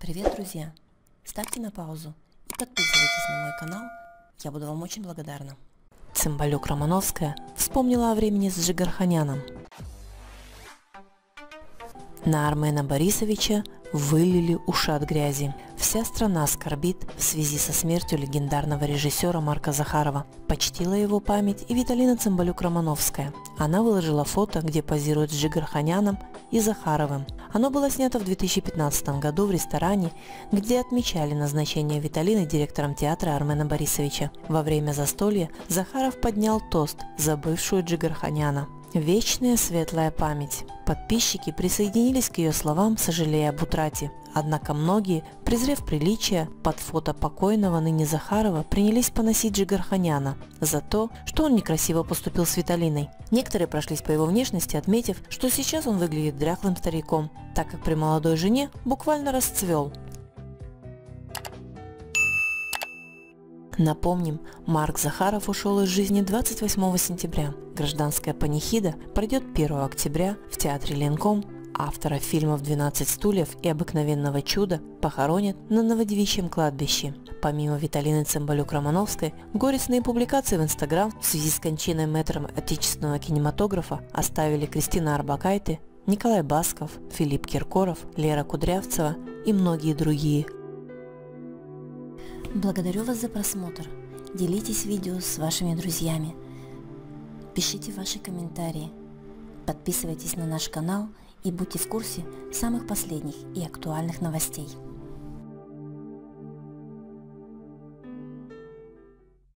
Привет, друзья! Ставьте на паузу и подписывайтесь на мой канал, я буду вам очень благодарна. Цымбалюк Романовская вспомнила о времени с Джигарханяном. На Армена Борисовича вылили ушат грязи. Вся страна скорбит в связи со смертью легендарного режиссера Марка Захарова. Почтила его память и Виталина Цымбалюк-Романовская. Она выложила фото, где позирует с Джигарханяном и Захаровым. Оно было снято в 2015 году в ресторане, где отмечали назначение Виталины директором театра Армена Борисовича. Во время застолья Захаров поднял тост за бывшую Джигарханяна. Вечная светлая память. Подписчики присоединились к ее словам, сожалея об утрате. Однако многие, презрев приличия, под фото покойного ныне Захарова принялись поносить Джигарханяна за то, что он некрасиво поступил с Виталиной. Некоторые прошлись по его внешности, отметив, что сейчас он выглядит дряхлым стариком, так как при молодой жене буквально расцвел, Напомним, Марк Захаров ушел из жизни 28 сентября. Гражданская панихида пройдет 1 октября в театре Ленком. Автора фильмов «12 стульев» и «Обыкновенного чуда» похоронят на Новодевичьем кладбище. Помимо Виталины Цымбалюк-Романовской, горестные публикации в Инстаграм в связи с кончиной мэтром отечественного кинематографа оставили Кристина Арбакайте, Николай Басков, Филипп Киркоров, Лера Кудрявцева и многие другие – Благодарю вас за просмотр. Делитесь видео с вашими друзьями. Пишите ваши комментарии. Подписывайтесь на наш канал и будьте в курсе самых последних и актуальных новостей.